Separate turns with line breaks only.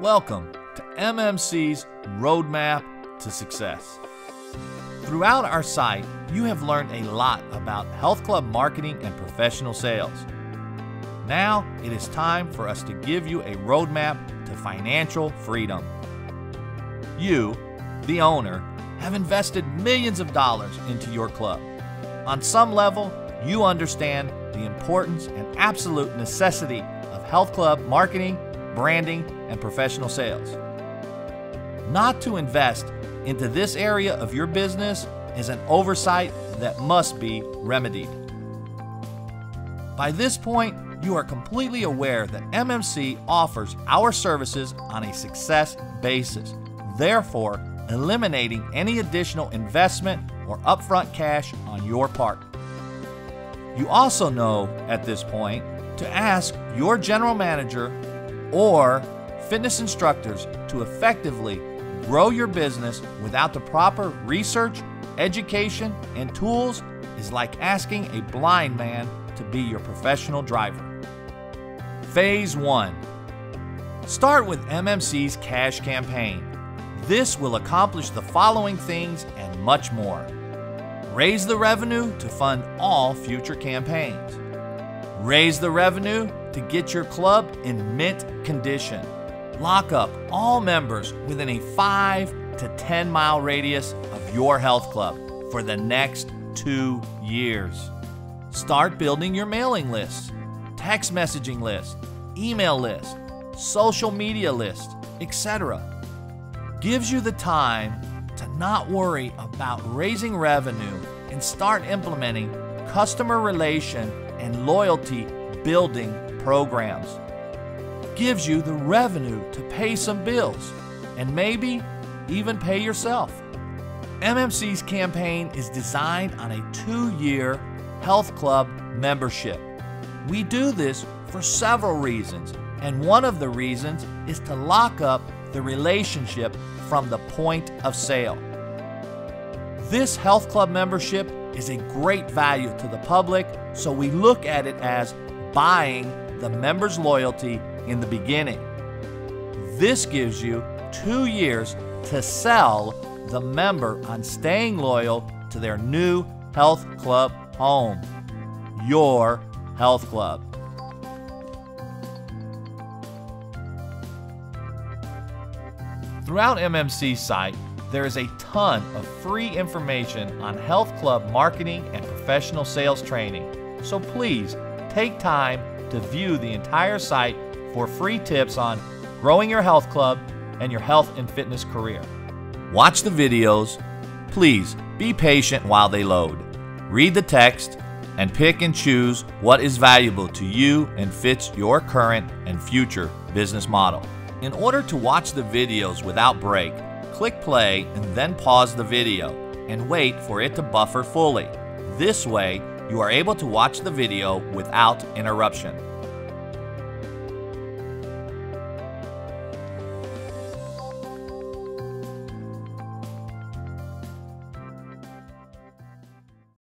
Welcome to MMC's Roadmap to Success. Throughout our site, you have learned a lot about health club marketing and professional sales. Now it is time for us to give you a roadmap to financial freedom. You, the owner, have invested millions of dollars into your club. On some level, you understand the importance and absolute necessity of health club marketing, branding, and professional sales. Not to invest into this area of your business is an oversight that must be remedied. By this point, you are completely aware that MMC offers our services on a success basis, therefore, eliminating any additional investment or upfront cash on your part. You also know at this point to ask your general manager or fitness instructors to effectively grow your business without the proper research, education, and tools is like asking a blind man to be your professional driver. Phase 1 Start with MMC's cash campaign. This will accomplish the following things and much more. Raise the revenue to fund all future campaigns. Raise the revenue to get your club in mint condition. Lock up all members within a 5 to 10 mile radius of your health club for the next two years. Start building your mailing list, text messaging list, email list, social media list, etc. Gives you the time to not worry about raising revenue and start implementing customer relation and loyalty building programs. Gives you the revenue to pay some bills and maybe even pay yourself. MMC's campaign is designed on a two year health club membership. We do this for several reasons, and one of the reasons is to lock up the relationship from the point of sale. This health club membership is a great value to the public, so we look at it as buying the member's loyalty in the beginning. This gives you two years to sell the member on staying loyal to their new health club home, your health club. Throughout MMC's site, there is a ton of free information on health club marketing and professional sales training. So please take time to view the entire site for free tips on growing your health club and your health and fitness career. Watch the videos. Please be patient while they load. Read the text and pick and choose what is valuable to you and fits your current and future business model. In order to watch the videos without break, click play and then pause the video and wait for it to buffer fully. This way, you are able to watch the video without interruption.